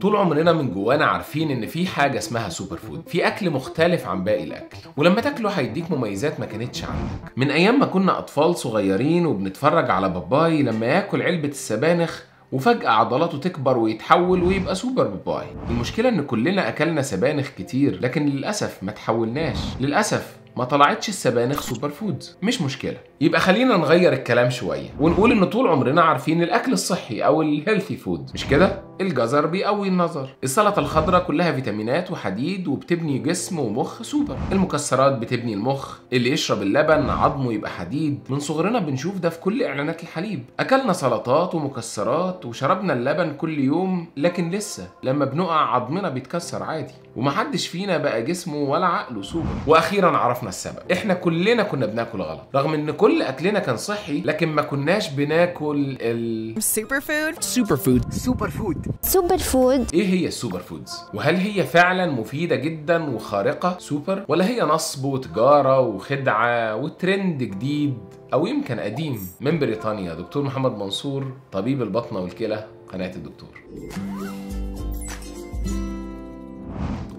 طول عمرنا من جوانا عارفين إن في حاجة اسمها super food في أكل مختلف عن باقي الأكل. ولما تاكله هيديك مميزات ما كانتش عندك. من أيام ما كنا أطفال صغيرين وبنتفرج على باباي لما ياكل علبة السبانخ وفجأة عضلاته تكبر ويتحول ويبقى سوبر باباي. المشكلة إن كلنا أكلنا سبانخ كتير لكن للأسف ما تحولناش. للأسف ما طلعتش السبانخ super foods مش مشكلة. يبقى خلينا نغير الكلام شوية ونقول إن طول عمرنا عارفين الأكل الصحي أو ال healthy food مش كده؟ الجزر بيقوي النظر. السلطة الخضراء كلها فيتامينات وحديد وبتبني جسم ومخ سوبر. المكسرات بتبني المخ. اللي يشرب اللبن عظمه يبقى حديد. من صغرنا بنشوف ده في كل إعلانات الحليب. أكلنا سلطات ومكسرات وشربنا اللبن كل يوم لكن لسه لما بنقع عظمنا بيتكسر عادي. ومحدش فينا بقى جسمه ولا عقله سوبر. وأخيرا عرفنا السبب. إحنا كلنا كنا بناكل غلط. رغم إن كل أكلنا كان صحي لكن ما كناش بناكل ال Superfood. Superfood. super food super food إيه هي ال super foods وهل هي فعلا مفيدة جدا وخارقة؟ سوبر ولا هي نصب وتجارة وخدعة وترند جديد أو يمكن قديم؟ من بريطانيا دكتور محمد منصور طبيب البطنة والكلى قناة الدكتور.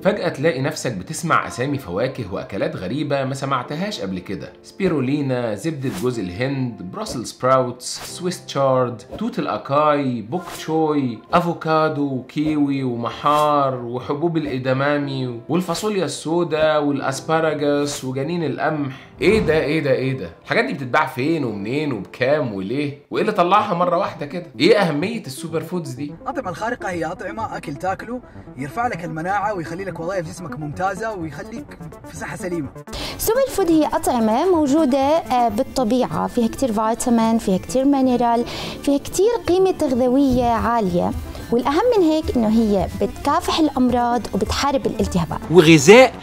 فجأة تلاقي نفسك بتسمع أسامي فواكه وأكلات غريبة ما سمعتهاش قبل كده. سبيرولينا زبدة جوز الهند Brussels sprouts Swiss chard توت الأكاي bok choy أفوكادو وكيوي ومحار وحبوب الإدامامي والفاصوليا السوداء وال asparagus وجنين القمح إيه ده إيه ده إيه ده؟ الحاجات دي بتتباع فين ومنين وبكام وليه؟ وايه اللي طلعها مرة واحدة كده. إيه أهمية ال super foods دي؟ الأطعمة الخارقة هي أطعمة أكل تاكله يرفع لك المناعة ويخلي لك وظائف جسمك ممتازة ويخليك في صحة سليمة. super food هي أطعمة موجودة آه، بالطبيعة. فيها كتير فيتامين فيها كتير mineral فيها كتير قيمة تغذوية عالية. والأهم من هيك إنه هي بتكافح الأمراض وبتحارب الالتهابات. وغذاء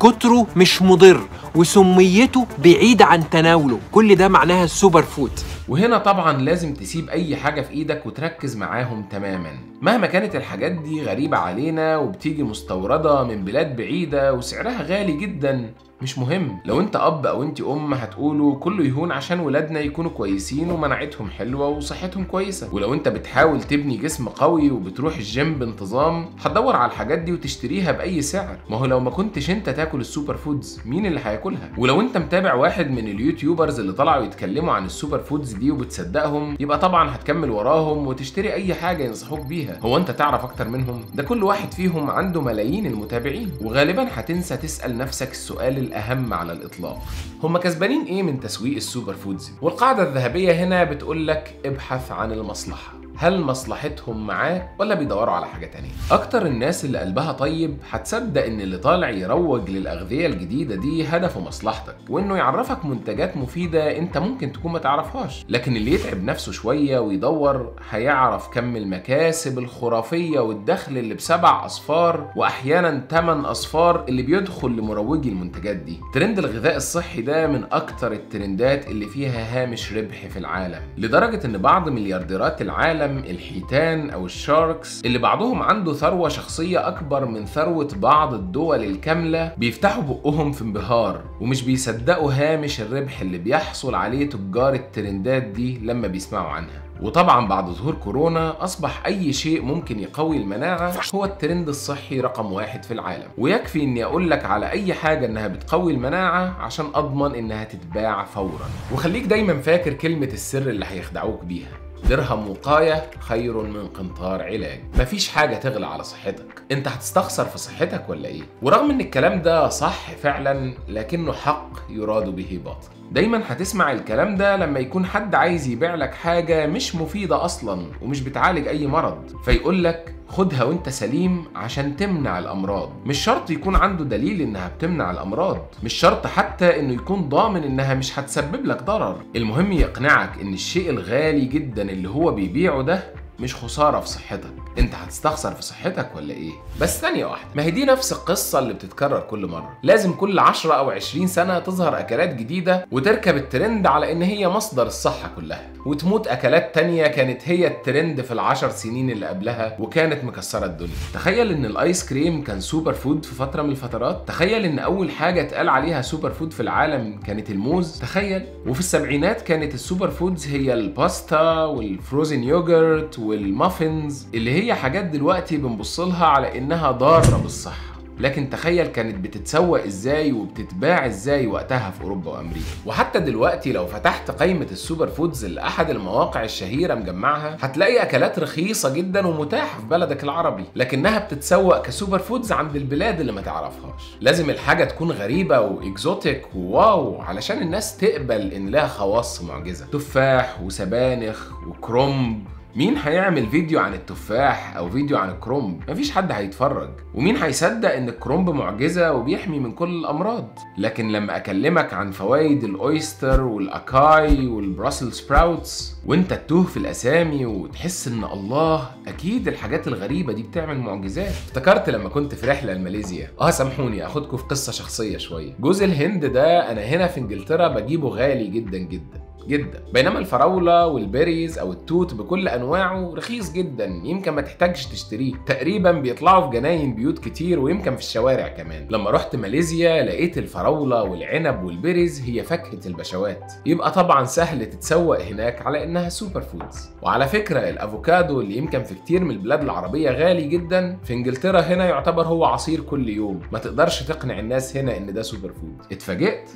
كتره مش مضر. وسميته بعيدة عن تناوله. كل ده معناها ال super food. وهنا طبعا لازم تسيب أي حاجة في إيدك وتركز معاهم تماما. مهما كانت الحاجات دي غريبة علينا وبتيجي مستوردة من بلاد بعيدة وسعرها غالي جدا مش مهم. لو أنت أب أو أنت أم هتقولوا كله يهون عشان ولادنا يكونوا كويسين ومناعتهم حلوة وصحتهم كويسة. ولو أنت بتحاول تبني جسم قوي وبتروح الجيم بانتظام هتدور على الحاجات دي وتشتريها بأي سعر. ما هو لو ما كنتش أنت تاكل ال super foods مين اللي هياكلها ولو انت متابع واحد من ال YouTubers اللي طلعوا يتكلموا عن ال super foods دي وبتصدقهم يبقى طبعا هتكمل وراهم وتشتري أي حاجة ينصحوك بيها. هو انت تعرف أكتر منهم؟ ده كل واحد فيهم عنده ملايين المتابعين. وغالبا هتنسى تسأل نفسك السؤال الأهم على الإطلاق. هم كسبانين إيه من تسويق ال super foods؟ والقاعدة الذهبية هنا بتقول لك ابحث عن المصلحة. هل مصلحتهم معاك ولا بيدوروا على حاجة تانية؟ أكتر الناس اللي قلبها طيب هتصدق إن اللي طالع يروج للأغذية الجديدة دي هدفه مصلحتك وإنه يعرفك منتجات مفيدة أنت ممكن تكون ما تعرفهاش لكن اللي يتعب نفسه شوية ويدور هيعرف كم المكاسب الخرافية والدخل اللي بسبع أصفار وأحيانا تمن أصفار اللي بيدخل لمروجي المنتجات دي ترند الغذاء الصحي ده من أكتر الترندات اللي فيها هامش ربح في العالم لدرجة إن بعض مليارديرات العالم الحيتان أو ال sharks اللي بعضهم عنده ثروة شخصية أكبر من ثروة بعض الدول الكاملة بيفتحوا بقهم في انبهار ومش بيصدقوا هامش الربح اللي بيحصل عليه تجار الترندات دي لما بيسمعوا عنها. وطبعا بعد ظهور كورونا أصبح أي شيء ممكن يقوي المناعة هو الترند الصحي رقم واحد في العالم. ويكفي إني أقول لك على أي حاجة إنها بتقوي المناعة عشان أضمن إنها تتباع فورا. وخليك دايما فاكر كلمة السر اللي هيخدعوك بيها. درهم وقاية خير من قنطار علاج. مفيش حاجة تغلى على صحتك. انت هتستخسر في صحتك ولا إيه؟ ورغم ان الكلام ده صح فعلا لكنه حق يراد به باطل. دايما هتسمع الكلام ده لما يكون حد عايز يبيع لك حاجة مش مفيدة أصلا ومش بتعالج أي مرض. فيقول لك خدها وانت سليم عشان تمنع الأمراض. مش شرط يكون عنده دليل إنها بتمنع الأمراض. مش شرط حتى إنه يكون ضامن إنها مش هتسبب لك ضرر. المهم يقنعك إن الشيء الغالي جدا اللي هو بيبيعه ده مش خسارة في صحتك. انت هتستخسر في صحتك ولا إيه؟ بس ثانية واحدة. ما هي دي نفس القصة اللي بتتكرر كل مرة. لازم كل 10 أو 20 سنة تظهر أكلات جديدة وتركب الترند على إن هي مصدر الصحة كلها. وتموت أكلات تانية كانت هي الترند في العشر سنين اللي قبلها وكانت مكسرة الدنيا. تخيل إن الآيس كريم كان super food في فترة من الفترات. تخيل إن أول حاجة اتقال عليها super food في العالم كانت الموز. تخيل. وفي السبعينات كانت ال super foods هي الباستا والفروزن يوجرت والمافنز اللي هي حاجات دلوقتي بنبص لها على إنها ضارة بالصحة. لكن تخيل كانت بتتسوق إزاي وبتتباع إزاي وقتها في أوروبا وأمريكا. وحتى دلوقتي لو فتحت قائمه السوبر فودز اللي احد المواقع الشهيرة مجمعها هتلاقي أكلات رخيصة جدا ومتاحة في بلدك العربي. لكنها بتتسوق ك super foods عند البلاد اللي ما تعرفهاش. لازم الحاجة تكون غريبة و exotic و wow علشان الناس تقبل إن لها خواص معجزة. تفاح وسبانخ وكرومب مين هيعمل فيديو عن التفاح أو فيديو عن الكرومب مفيش حد هيتفرج. ومين هيصدق إن الكرومب معجزة وبيحمي من كل الأمراض؟ لكن لما أكلمك عن فوائد ال oyster والأكاي وال Brussels sprouts وأنت تتوه في الأسامي وتحس إن الله أكيد الحاجات الغريبة دي بتعمل معجزات. افتكرت لما كنت في رحلة لماليزيا. آه سامحوني أخدكم في قصة شخصية شوية. جوز الهند ده أنا هنا في إنجلترا بجيبه غالي جدا جدا. جدا. بينما الفراولة وال berries أو التوت بكل أنواعه رخيص جدا يمكن ما تحتاجش تشتريه. تقريبا بيطلعوا في جناين بيوت كتير ويمكن في الشوارع كمان. لما رحت ماليزيا لقيت الفراولة والعنب وال berries هي فاكهة البشوات. يبقى طبعا سهل تتسوق هناك على إنها super foods وعلى فكرة الأفوكادو اللي يمكن في كتير من البلاد العربية غالي جدا. في إنجلترا هنا يعتبر هو عصير كل يوم. ما تقدرش تقنع الناس هنا إن ده super food اتفاجئت؟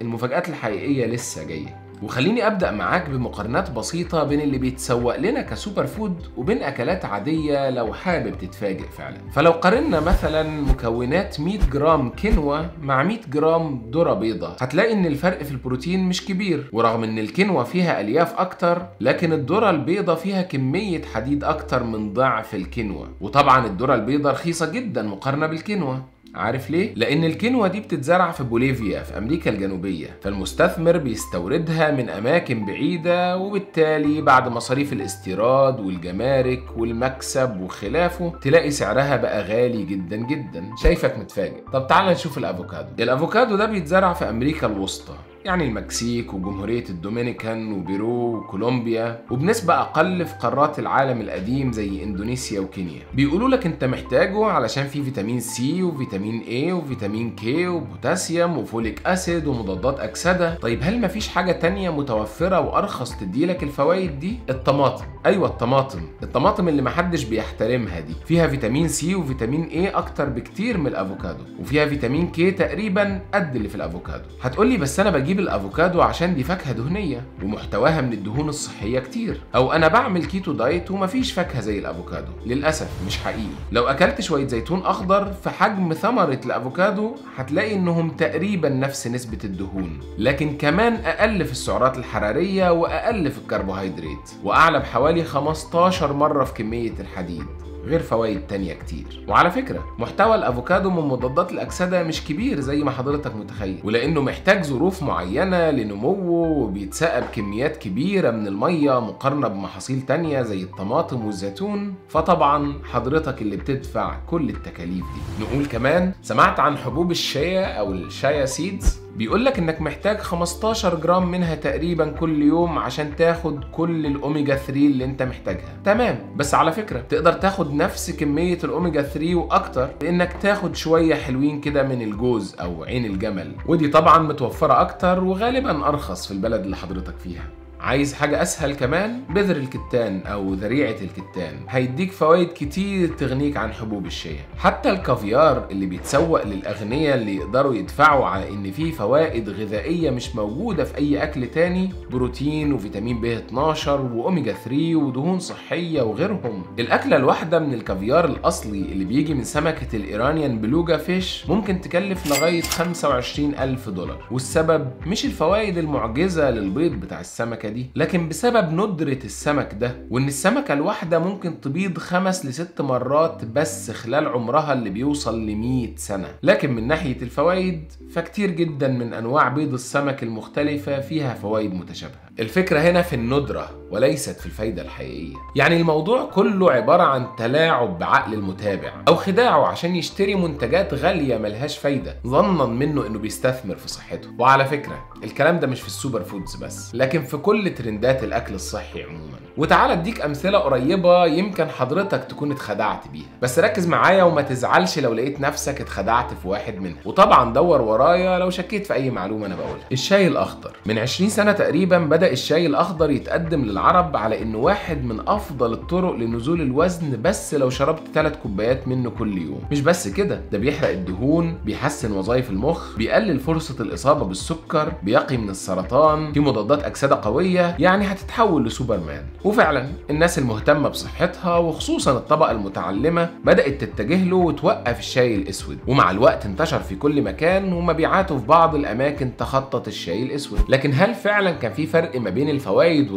المفاجآت الحقيقية لسه جاية. وخليني أبدأ معاك بمقارنات بسيطة بين اللي بيتسوق لنا ك super food وبين أكلات عادية لو حابب تتفاجئ فعلا. فلو قارنا مثلا مكونات 100 جرام كينوا مع 100 جرام ذرة بيضة هتلاقي إن الفرق في البروتين مش كبير. ورغم إن الكينوا فيها ألياف أكتر لكن الذرة البيضة فيها كمية حديد أكتر من ضعف الكينوا وطبعا الذرة البيضة رخيصة جدا مقارنة بالكينوا عارف ليه؟ لأن الكينوا دي بتتزرع في بوليفيا في أمريكا الجنوبية، فالمستثمر بيستوردها من أماكن بعيدة وبالتالي بعد مصاريف الاستيراد والجمارك والمكسب وخلافه تلاقي سعرها بقى غالي جدا جدا، شايفك متفاجئ. طب تعال نشوف الأفوكادو. الأفوكادو ده بيتزرع في أمريكا الوسطى، يعني المكسيك وجمهورية الدومينيكان وبيرو وكولومبيا وبنسبة أقل في قارات العالم القديم زي إندونيسيا وكينيا. بيقولوا لك أنت محتاجه علشان فيه فيتامين سي وفيتامين A وفيتامين كي وبوتاسيوم و folic acid ومضادات أكسدة. طيب هل مفيش حاجة تانية متوفرة وأرخص تديلك الفوائد دي؟ الطماطم. أيوة الطماطم. الطماطم اللي محدش بيحترمها دي. فيها فيتامين سي وفيتامين A أكتر بكتير من الأفوكادو. وفيها فيتامين كي تقريبا قد اللي في الأفوكادو. هتقولي بس أنا بجيب بجيب الأفوكادو عشان دي فاكهة دهنية ومحتواها من الدهون الصحية كتير. أو أنا بعمل keto diet ومفيش فاكهة زي الأفوكادو. للأسف مش حقيقي. لو أكلت شوية زيتون أخضر في حجم ثمرة الأفوكادو هتلاقي إنهم تقريبا نفس نسبة الدهون. لكن كمان أقل في السعرات الحرارية وأقل في الكربوهيدرات. وأعلى بحوالي 15 مرة في كمية الحديد. غير فوائد تانية كتير. وعلى فكرة محتوى الأفوكادو من مضادات الأكسدة مش كبير زي ما حضرتك متخيل. ولأنه محتاج ظروف معينة لنموه وبيتسقى بكميات كبيرة من المية مقارنة بمحاصيل تانية زي الطماطم والزيتون. فطبعا حضرتك اللي بتدفع كل التكاليف دي. نقول كمان سمعت عن حبوب الشيا أو ال chia seeds؟ بيقول لك إنك محتاج 15 جرام منها تقريبا كل يوم عشان تاخد كل الأوميجا 3 اللي أنت محتاجها. تمام. بس على فكرة تقدر تاخد نفس كمية الأوميجا 3 وأكتر لأنك تاخد شوية حلوين كده من الجوز أو عين الجمل. ودي طبعا متوفرة أكتر وغالبا أرخص في البلد اللي حضرتك فيها. عايز حاجة أسهل كمان؟ بذر الكتان أو ذريعة الكتان. هيديك فوائد كتير تغنيك عن حبوب الشيا حتى الكافيار اللي بيتسوق للأغنياء اللي يقدروا يدفعوا على إن فيه فوائد غذائية مش موجودة في أي أكل تاني بروتين وفيتامين ب 12 وأوميجا 3 ودهون صحية وغيرهم. الأكلة الواحدة من الكافيار الأصلي اللي بيجي من سمكة الإيرانيان بلوجا فيش ممكن تكلف لغاية 25 ألف دولار. والسبب مش الفوائد المعجزة للبيض بتاع السمكة دي. لكن بسبب ندرة السمك ده وإن السمكة الواحدة ممكن تبيض خمس لست مرات بس خلال عمرها اللي بيوصل ل 100 سنة. لكن من ناحية الفوائد فكتير جدا من أنواع بيض السمك المختلفة فيها فوائد متشابهة. الفكرة هنا في الندرة. وليست في الفايدة الحقيقية. يعني الموضوع كله عبارة عن تلاعب بعقل المتابع أو خداعه عشان يشتري منتجات غالية ملهاش فايدة ظنا منه إنه بيستثمر في صحته. وعلى فكرة الكلام ده مش في ال super foods بس لكن في كل ترندات الأكل الصحي عموما. وتعال أديك أمثلة قريبة يمكن حضرتك تكون اتخدعت بيها. بس ركز معايا وما تزعلش لو لقيت نفسك اتخدعت في واحد منها وطبعا دور ورايا لو شكيت في أي معلومة أنا بقولها. الشاي الأخضر. من 20 سنة تقريبا بدأ الشاي الأخضر يتقدم للعالم العربي على انه واحد من أفضل الطرق لنزول الوزن بس لو شربت 3 كوبايات منه كل يوم. مش بس كده ده بيحرق الدهون بيحسن وظائف المخ بيقلل فرصة الإصابة بالسكر بيقي من السرطان في مضادات أكسدة قوية يعني هتتحول لسوبرمان. وفعلا الناس المهتمة بصحتها وخصوصا الطبقة المتعلمة بدأت تتجه له وتوقف الشاي الأسود. ومع الوقت انتشر في كل مكان ومبيعاته في بعض الأماكن تخطط الشاي الأسود. لكن هل فعلا كان في فرق ما بين الفوائد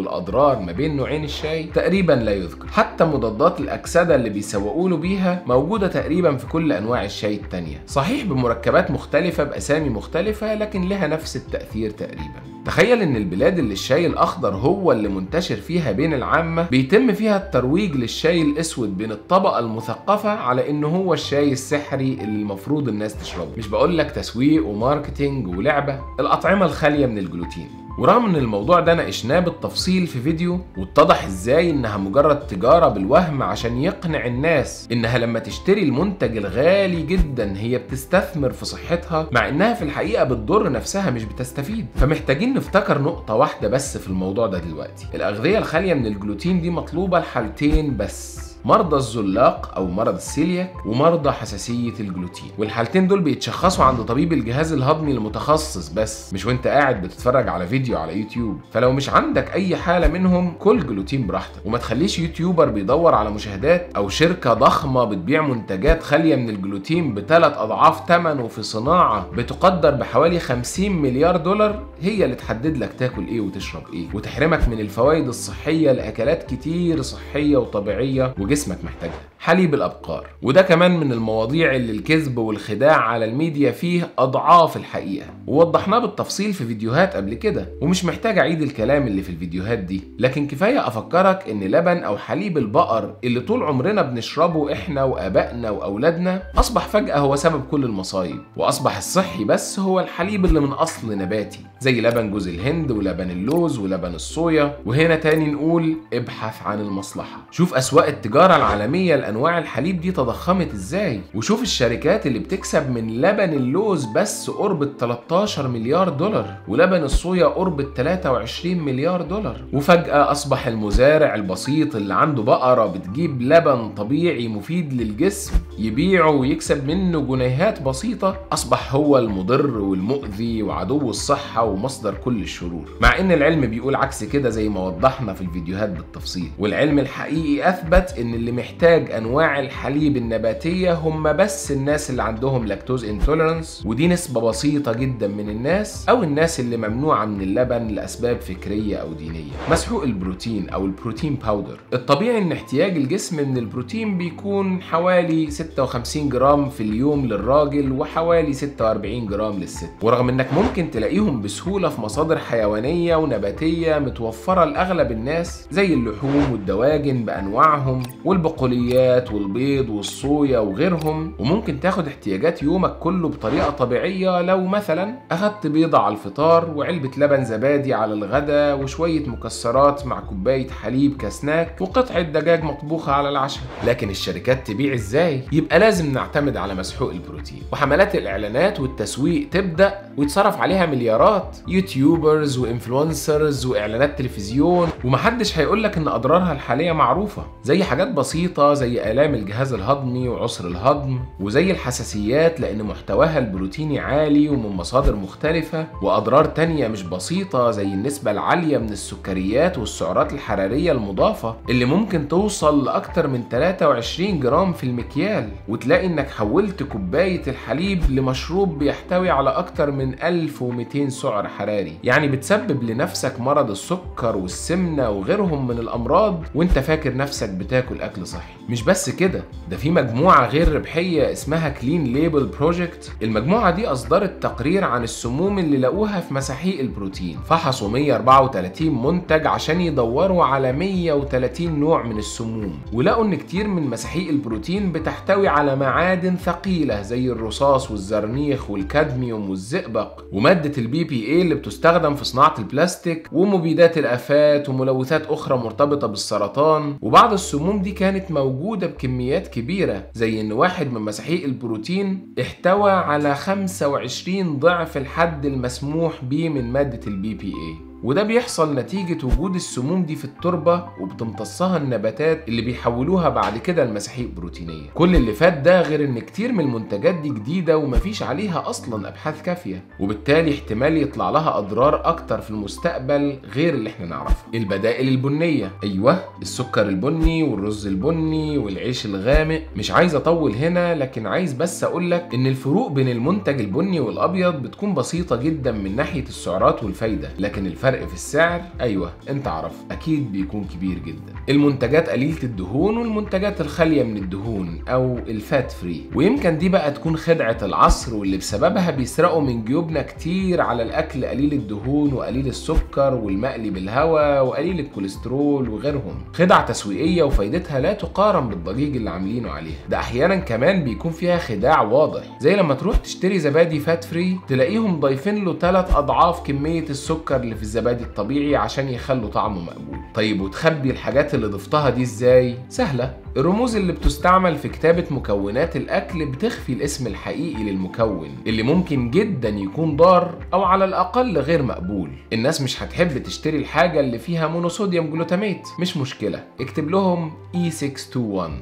والأضرار ما بين نوعين الشاي؟ تقريبا لا يذكر. حتى مضادات الأكسدة اللي بيسوقوا له بيها موجودة تقريبا في كل أنواع الشاي التانية. صحيح بمركبات مختلفة بأسامي مختلفة لكن لها نفس التأثير تقريبا. تخيل إن البلاد اللي الشاي الأخضر هو اللي منتشر فيها بين العامة بيتم فيها الترويج للشاي الأسود بين الطبقة المثقفة على انه هو الشاي السحري اللي المفروض الناس تشربه. مش بقول لك تسويق و marketing ولعبة الأطعمة الخالية من الجلوتين. ورغم إن الموضوع ده ناقشناه بالتفصيل في فيديو واتضح إزاي إنها مجرد تجارة بالوهم عشان يقنع الناس إنها لما تشتري المنتج الغالي جدا هي بتستثمر في صحتها مع إنها في الحقيقة بتضر نفسها مش بتستفيد. فمحتاجين نفتكر نقطة واحدة بس في الموضوع ده دلوقتي. الأغذية الخالية من الجلوتين دي مطلوبة لحالتين بس. مرضى السيلياك أو مرض السيلياك ومرضى حساسية الجلوتين. والحالتين دول بيتشخصوا عند طبيب الجهاز الهضمي المتخصص بس مش وانت قاعد بتتفرج على فيديو على يوتيوب. فلو مش عندك أي حالة منهم كل جلوتين براحتك. وما تخليش يوتيوبر بيدور على مشاهدات أو شركة ضخمة بتبيع منتجات خالية من الجلوتين بثلاث أضعاف ثمنه في صناعة بتقدر بحوالي 50 مليار دولار هي اللي تحدد لك تاكل إيه وتشرب إيه وتحرمك من الفوائد الصحية لأكلات كتير صحية وطبيعية وجسمك محتاجها. حليب الأبقار. وده كمان من المواضيع اللي الكذب والخداع على الميديا فيه أضعاف الحقيقة. ووضحناه بالتفصيل في فيديوهات قبل كده. ومش محتاج أعيد الكلام اللي في الفيديوهات دي. لكن كفاية أفكرك إن لبن أو حليب البقر اللي طول عمرنا بنشربه إحنا وآبائنا وأولادنا أصبح فجأة هو سبب كل المصايب. وأصبح الصحي بس هو الحليب اللي من أصل نباتي. زي لبن جوز الهند ولبن اللوز ولبن الصويا. وهنا تاني نقول ابحث عن المصلحة. شوف أسواق التجارة العالمية لانواع الحليب دي تضخمت إزاي؟ وشوف الشركات اللي بتكسب من لبن اللوز بس قرب 13 مليار دولار ولبن الصويا قرب 23 مليار دولار. وفجأة أصبح المزارع البسيط اللي عنده بقرة بتجيب لبن طبيعي مفيد للجسم يبيعه ويكسب منه جنيهات بسيطة. أصبح هو المضر والمؤذي وعدو الصحة ومصدر كل الشرور. مع إن العلم بيقول عكس كده زي ما وضحنا في الفيديوهات بالتفصيل. والعلم الحقيقي أثبت إن اللي محتاج أنواع الحليب النباتية هم بس الناس اللي عندهم lactose intolerance ودي نسبة بسيطة جدا من الناس أو الناس اللي ممنوعة من اللبن لأسباب فكرية أو دينية. مسحوق البروتين أو ال protein powder الطبيعي إن احتياج الجسم من البروتين بيكون حوالي 56 جرام في اليوم للراجل وحوالي 46 جرام للست. ورغم إنك ممكن تلاقيهم بسهولة في مصادر حيوانية ونباتية متوفرة لأغلب الناس زي اللحوم والدواجن بأنواعهم والبقوليات والبيض والصويا وغيرهم وممكن تاخد احتياجات يومك كله بطريقة طبيعية. لو مثلا أخدت بيضة على الفطار وعلبة لبن زبادي على الغداء وشوية مكسرات مع كوباية حليب كسناك وقطعة دجاج مطبوخة على العشاء. لكن الشركات تبيع إزاي؟ يبقى لازم نعتمد على مسحوق البروتين. وحملات الإعلانات والتسويق تبدأ ويتصرف عليها مليارات. YouTubers و influencers وإعلانات تلفزيون ومحدش هيقولك إن أضرارها الحالية معروفة. زي حاجات بسيطة زي آلام الجهاز الهضمي وعسر الهضم وزي الحساسيات لأن محتواها البروتيني عالي ومن مصادر مختلفة وأضرار تانية مش بسيطة زي النسبة العالية من السكريات والسعرات الحرارية المضافة اللي ممكن توصل لأكتر من 23 جرام في المكيال. وتلاقي إنك حولت كوباية الحليب لمشروب بيحتوي على أكتر من 1200 سعر حراري. يعني بتسبب لنفسك مرض السكر والسمنة وغيرهم من الأمراض وأنت فاكر نفسك بتاكل أكل صحي. مش بس كده ده في مجموعة غير ربحية اسمها Clean Label Project المجموعة دي أصدرت تقرير عن السموم اللي لقوها في مساحيق البروتين. فحصوا 134 منتج عشان يدوروا على 130 نوع من السموم. ولقوا إن كتير من مساحيق البروتين بتحتوي على معادن ثقيلة زي الرصاص والزرنيخ والكادميوم والزئبق. ومادة ال BPA اللي بتستخدم في صناعة البلاستيك ومبيدات الآفات وملوثات أخرى مرتبطة بالسرطان. وبعض السموم دي كانت موجودة بكميات كبيرة زي إن واحد من مساحيق البروتين احتوى على 25 ضعف الحد المسموح به من مادة ال BPA وده بيحصل نتيجة وجود السموم دي في التربة وبتمتصها النباتات اللي بيحولوها بعد كده لمساحيق بروتينية. كل اللي فات ده غير إن كتير من المنتجات دي جديدة ومفيش عليها أصلا أبحاث كافية. وبالتالي احتمال يطلع لها أضرار أكتر في المستقبل غير اللي إحنا نعرفه. البدائل البنية. أيوه السكر البني والرز البني والعيش الغامق. مش عايز أطول هنا لكن عايز بس أقول لك إن الفروق بين المنتج البني والأبيض بتكون بسيطة جدا من ناحية السعرات والفايدة. لكن الفرق في السعر؟ أيوه أنت عرف. أكيد بيكون كبير جدا. المنتجات قليلة الدهون والمنتجات الخالية من الدهون أو ال fat free. ويمكن دي بقى تكون خدعة العصر واللي بسببها بيسرقوا من جيوبنا كتير على الأكل قليل الدهون وقليل السكر والمقلي بالهواء وقليل الكوليسترول وغيرهم. خدع تسويقية وفايدتها لا تقارن بالضجيج اللي عاملينه عليها. ده أحيانا كمان بيكون فيها خداع واضح. زي لما تروح تشتري زبادي fat free تلاقيهم ضايفين له 3 أضعاف كمية السكر اللي في الزبادي. الطبيعي عشان يخلوا طعمه مقبول. طيب وتخبي الحاجات اللي ضفتها دي إزاي؟ سهلة. الرموز اللي بتستعمل في كتابة مكونات الأكل بتخفي الاسم الحقيقي للمكون اللي ممكن جدا يكون ضار أو على الأقل غير مقبول. الناس مش هتحب تشتري الحاجة اللي فيها مونوصوديوم جلوتاميت مش مشكلة. اكتب لهم E621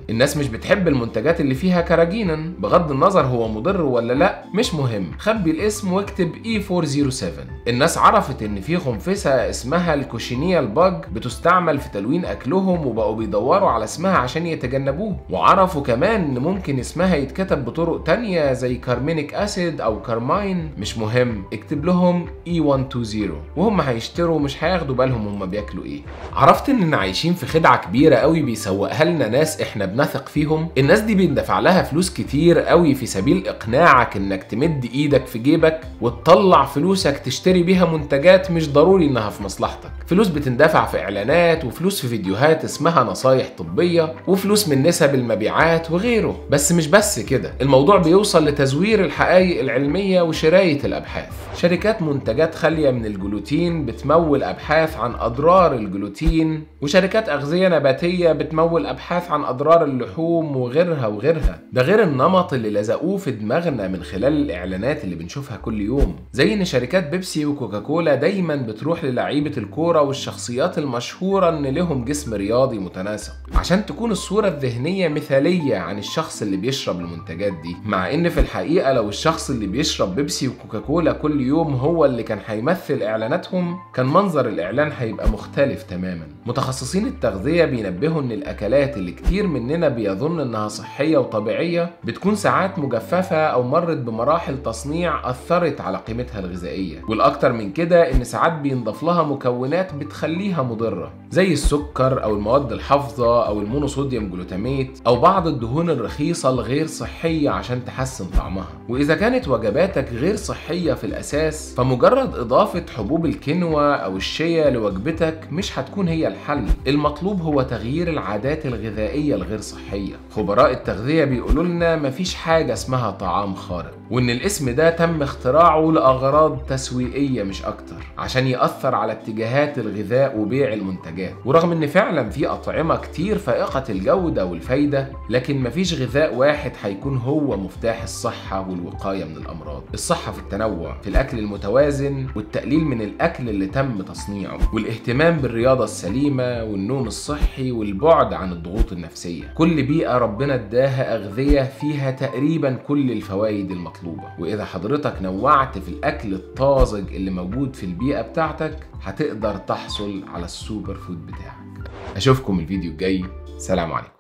الناس مش بتحب المنتجات اللي فيها كاراجينين بغض النظر هو مضر ولا لأ مش مهم. خبي الاسم واكتب E407 الناس عرفت إن في خنفسة اسمها ال cochineal bug بتستعمل في تلوين أكلهم وبقوا بيدوروا على اسمها عشان يتجنبوه وعرفوا كمان إن ممكن اسمها يتكتب بطرق تانية زي carminic acid أو carmine مش مهم اكتب لهم E120 وهم هيشتروا مش هياخدوا بالهم هم بياكلوا إيه. عرفت اننا عايشين في خدعة كبيرة قوي بيسوقها لنا ناس إحنا بنثق فيهم؟ الناس دي بيندفع لها فلوس كتير قوي في سبيل إقناعك إنك تمد إيدك في جيبك وتطلع فلوسك تشتري بيها منتجات مش ضروري إنها في مصلحتك. فلوس بتندفع في إعلانات وفلوس في فيديوهات اسمها نصايح طبية وفلوس من نسب المبيعات وغيره. بس مش بس كده الموضوع بيوصل لتزوير الحقائق العلمية وشراية الأبحاث. شركات منتجات خالية من الجلوتين بتمول أبحاث عن أضرار الجلوتين وشركات أغذية نباتية بتمول أبحاث عن أضرار اللحوم وغيرها وغيرها. ده غير النمط اللي لزقوه في دماغنا من خلال الإعلانات اللي بنشوفها كل يوم. زي إن شركات بيبسي وكوكاكولا دايما بتروح للعيبة الكورة والشخصيات المشهورة إن لهم جسم رياضي متناسق. عشان تكون الصورة الذهنية مثالية عن الشخص اللي بيشرب المنتجات دي مع إن في الحقيقة لو الشخص اللي بيشرب بيبسي وكوكاكولا كل يوم هو اللي كان هيمثل إعلاناتهم كان منظر الإعلان هيبقى مختلف تماما. متخصصين التغذية بينبهوا إن الأكلات اللي كتير مننا بيظن إنها صحية وطبيعية بتكون ساعات مجففة أو مرت بمراحل تصنيع أثرت على قيمتها الغذائية. والأكتر من كده إن ساعات بينضاف لها مكونات بتخليها مضرة زي السكر أو المواد الحافظة أو المونوصوديوم جلوتاميت أو بعض الدهون الرخيصة الغير صحية عشان تحسن طعمها. وإذا كانت وجباتك غير صحية في الأساس فمجرد إضافة حبوب الكينوا أو الشيا لوجبتك مش هتكون هي الحل. المطلوب هو تغيير العادات الغذائية الغير صحية. خبراء التغذية بيقولوا لنا مفيش حاجة اسمها طعام خارق. وإن الاسم ده تم اختراعه لأغراض تسويقية مش أكتر عشان يأثر على اتجاهات الغذاء وبيع المنتجات. ورغم إن فعلا في أطعمة كتير فائقة الجودة والفايدة لكن مفيش غذاء واحد هيكون هو مفتاح الصحة والوقاية من الأمراض. الصحة في التنوع في الأكل المتوازن والتقليل من الأكل اللي تم تصنيعه. والاهتمام بالرياضة السليمة والنوم الصحي والبعد عن الضغوط النفسية. كل بيئة ربنا اداها أغذية فيها تقريبا كل الفوائد المطلوبة وإذا حضرتك نوعت في الأكل الطازج اللي موجود في البيئة بتاعتك هتقدر تحصل على ال super food بتاعك. أشوفكم الفيديو الجاي. سلام عليكم.